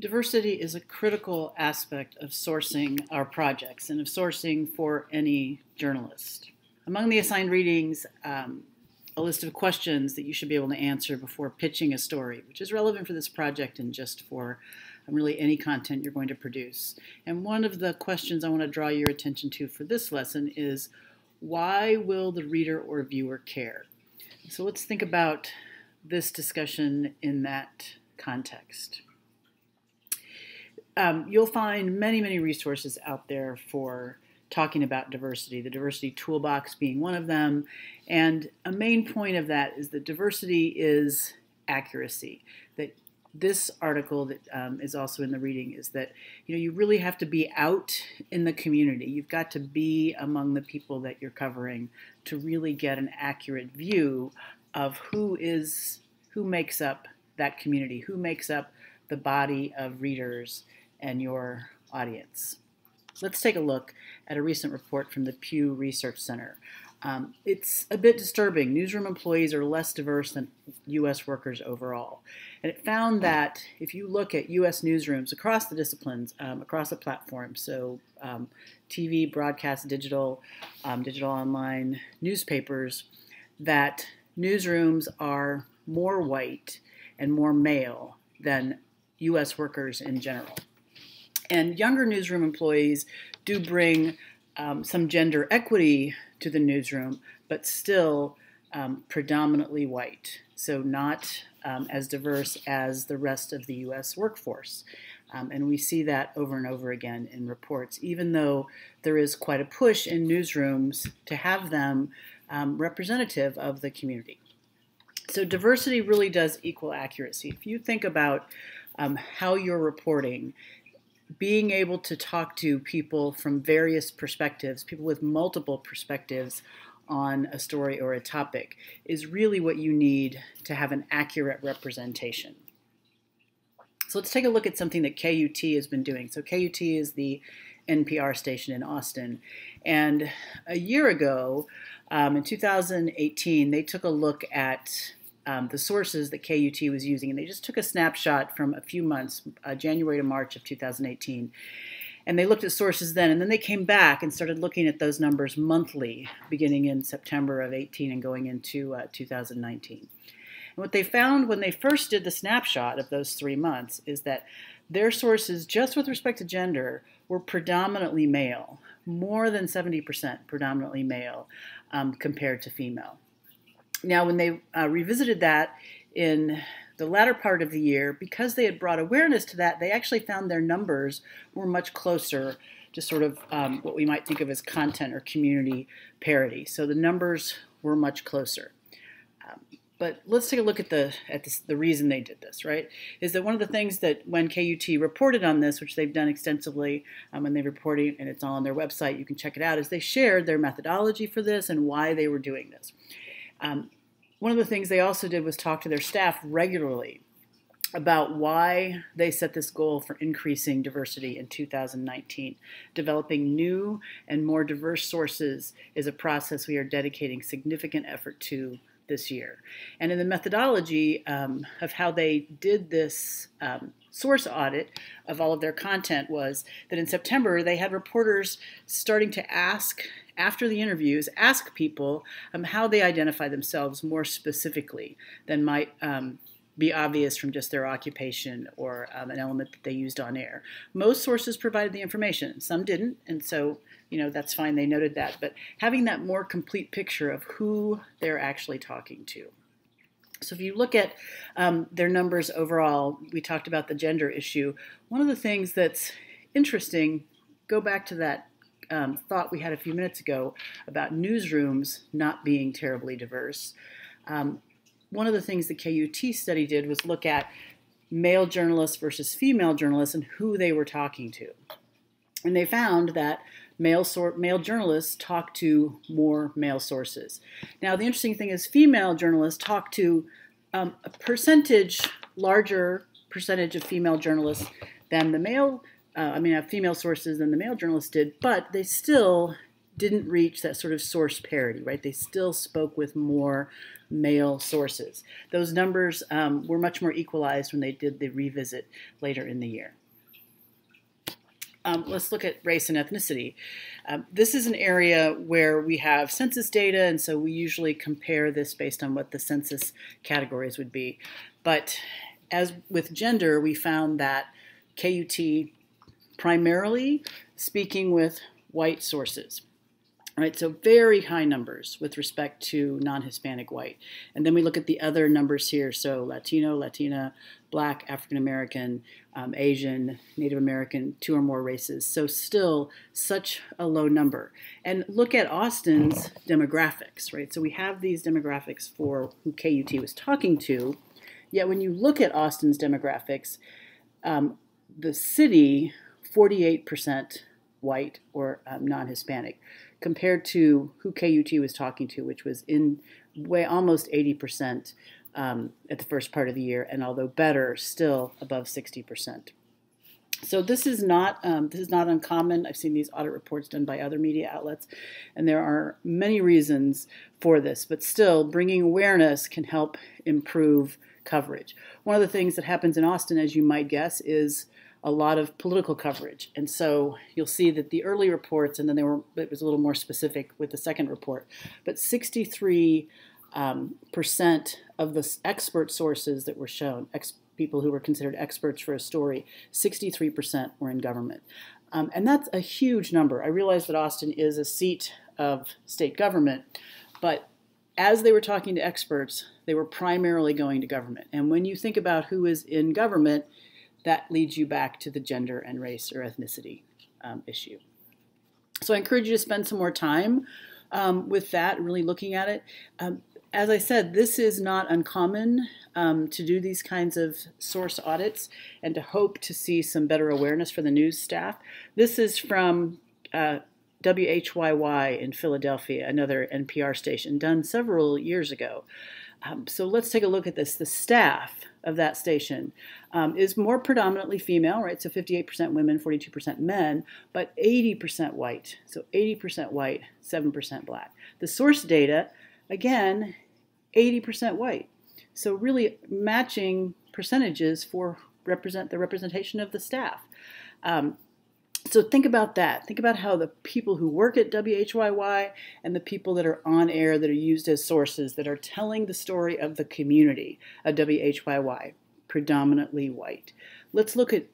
Diversity is a critical aspect of sourcing our projects and of sourcing for any journalist. Among the assigned readings, um, a list of questions that you should be able to answer before pitching a story, which is relevant for this project and just for um, really any content you're going to produce. And one of the questions I want to draw your attention to for this lesson is why will the reader or viewer care? So let's think about this discussion in that context um, you'll find many, many resources out there for talking about diversity, the diversity toolbox being one of them. And a main point of that is that diversity is accuracy. That this article that um, is also in the reading is that you know you really have to be out in the community. You've got to be among the people that you're covering to really get an accurate view of who is who makes up that community, who makes up the body of readers and your audience. Let's take a look at a recent report from the Pew Research Center. Um, it's a bit disturbing. Newsroom employees are less diverse than U.S. workers overall. And it found that if you look at U.S. newsrooms across the disciplines, um, across the platform, so um, TV, broadcast, digital, um, digital online, newspapers, that newsrooms are more white and more male than U.S. workers in general. And younger newsroom employees do bring um, some gender equity to the newsroom, but still um, predominantly white, so not um, as diverse as the rest of the U.S. workforce. Um, and we see that over and over again in reports, even though there is quite a push in newsrooms to have them um, representative of the community. So diversity really does equal accuracy. If you think about um, how you're reporting, being able to talk to people from various perspectives, people with multiple perspectives on a story or a topic, is really what you need to have an accurate representation. So let's take a look at something that KUT has been doing. So KUT is the NPR station in Austin. And a year ago, um, in 2018, they took a look at um, the sources that KUT was using, and they just took a snapshot from a few months, uh, January to March of 2018. And they looked at sources then, and then they came back and started looking at those numbers monthly, beginning in September of 18 and going into uh, 2019. And what they found when they first did the snapshot of those three months is that their sources, just with respect to gender, were predominantly male, more than 70% predominantly male um, compared to female. Now, when they uh, revisited that in the latter part of the year, because they had brought awareness to that, they actually found their numbers were much closer to sort of um, what we might think of as content or community parity. So the numbers were much closer. Um, but let's take a look at the at this, the reason they did this. Right, is that one of the things that when KUT reported on this, which they've done extensively, um, and they reported, and it's all on their website, you can check it out, is they shared their methodology for this and why they were doing this. Um, one of the things they also did was talk to their staff regularly about why they set this goal for increasing diversity in 2019. Developing new and more diverse sources is a process we are dedicating significant effort to this year. And in the methodology um, of how they did this um, source audit of all of their content was that in September they had reporters starting to ask after the interviews, ask people um, how they identify themselves more specifically than might um, be obvious from just their occupation or um, an element that they used on air. Most sources provided the information, some didn't, and so you know that's fine. They noted that, but having that more complete picture of who they're actually talking to. So if you look at um, their numbers overall, we talked about the gender issue. One of the things that's interesting, go back to that um, thought we had a few minutes ago about newsrooms not being terribly diverse. Um, one of the things the KUT study did was look at male journalists versus female journalists and who they were talking to. And they found that male, male journalists talk to more male sources. Now, the interesting thing is, female journalists talk to um, a percentage, larger percentage of female journalists than the male uh, I mean, have female sources than the male journalists did, but they still didn't reach that sort of source parity, right? They still spoke with more male sources. Those numbers um, were much more equalized when they did the revisit later in the year. Um, let's look at race and ethnicity. Um, this is an area where we have census data, and so we usually compare this based on what the census categories would be. But as with gender, we found that KUT primarily speaking with white sources. Right, so very high numbers with respect to non-Hispanic white. And then we look at the other numbers here, so Latino, Latina, Black, African American, um, Asian, Native American, two or more races. So still such a low number. And look at Austin's demographics, right? So we have these demographics for who KUT was talking to, yet when you look at Austin's demographics, um, the city, 48% white or um, non-Hispanic compared to who KUT was talking to, which was in way almost 80% um, at the first part of the year, and although better, still above 60%. So this is not um, this is not uncommon. I've seen these audit reports done by other media outlets, and there are many reasons for this. But still, bringing awareness can help improve coverage. One of the things that happens in Austin, as you might guess, is a lot of political coverage. And so you'll see that the early reports, and then they were it was a little more specific with the second report, but 63 um, percent of the expert sources that were shown, ex- people who were considered experts for a story, 63% were in government. Um, and that's a huge number. I realize that Austin is a seat of state government, but as they were talking to experts, they were primarily going to government. And when you think about who is in government, that leads you back to the gender and race or ethnicity um, issue. So I encourage you to spend some more time um, with that, really looking at it. Um, as I said, this is not uncommon um, to do these kinds of source audits and to hope to see some better awareness for the news staff. This is from uh, WHYY in Philadelphia, another NPR station, done several years ago. Um, so let's take a look at this. The staff of that station um, is more predominantly female, right? So 58% women, 42% men, but 80% white. So 80% white, 7% black. The source data, again, 80% white. So really matching percentages for represent the representation of the staff. Um, so think about that. Think about how the people who work at WHYY and the people that are on air that are used as sources that are telling the story of the community of WHYY, predominantly white. Let's look at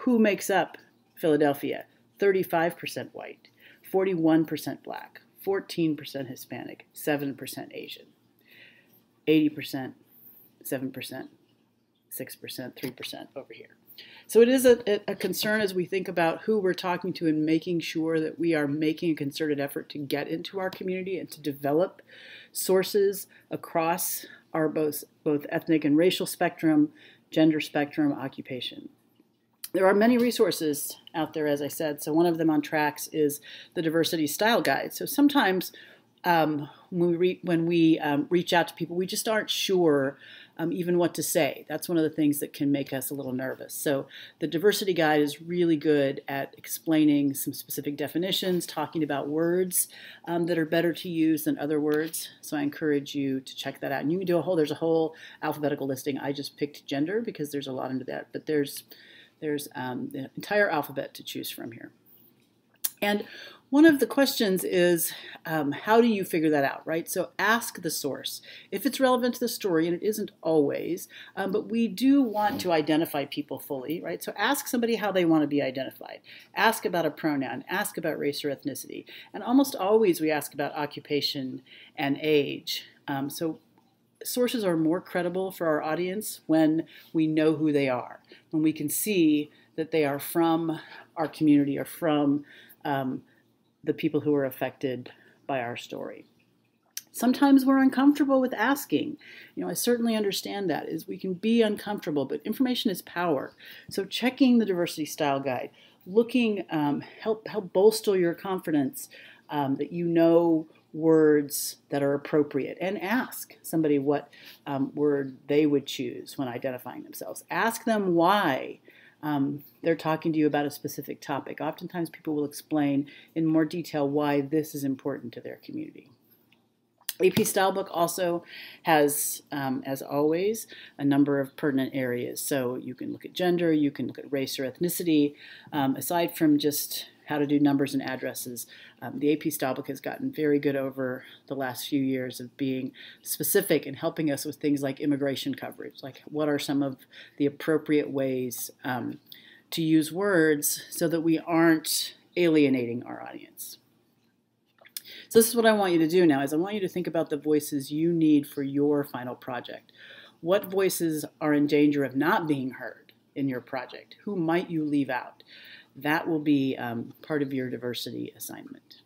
who makes up Philadelphia 35% white, 41% black, 14% Hispanic, 7% Asian, 80%, 7%, 6%, 3% over here. So it is a, a, concern as we think about who we're talking to and making sure that we are making a concerted effort to get into our community and to develop sources across our both, both ethnic and racial spectrum, gender spectrum, occupation. There are many resources out there, as I said. So one of them on TRACS is the Diversity Style Guide. So sometimes um, when we, re- when we um, reach out to people, we just aren't sure um, even what to say. That's one of the things that can make us a little nervous. So the diversity guide is really good at explaining some specific definitions, talking about words um, that are better to use than other words. So I encourage you to check that out. And you can do a whole, there's a whole alphabetical listing. I just picked gender because there's a lot into that, but there's, there's um, the entire alphabet to choose from here. And one of the questions is um, how do you figure that out, right? So ask the source. If it's relevant to the story, and it isn't always, um, but we do want to identify people fully, right? So ask somebody how they want to be identified. Ask about a pronoun. Ask about race or ethnicity. And almost always we ask about occupation and age. Um, so sources are more credible for our audience when we know who they are, when we can see that they are from our community or from um, the people who are affected by our story. Sometimes we're uncomfortable with asking. You know, I certainly understand that is we can be uncomfortable, but information is power. So checking the diversity style guide, looking um, help help bolster your confidence um, that you know words that are appropriate and ask somebody what um, word they would choose when identifying themselves. Ask them why um, they're talking to you about a specific topic. Oftentimes, people will explain in more detail why this is important to their community. AP Stylebook also has, um, as always, a number of pertinent areas. So you can look at gender, you can look at race or ethnicity. Um, aside from just how to do numbers and addresses, um, the AP Stylebook has gotten very good over the last few years of being specific and helping us with things like immigration coverage, like what are some of the appropriate ways um, to use words so that we aren't alienating our audience. So this is what I want you to do now is I want you to think about the voices you need for your final project. What voices are in danger of not being heard in your project? Who might you leave out? That will be um, part of your diversity assignment.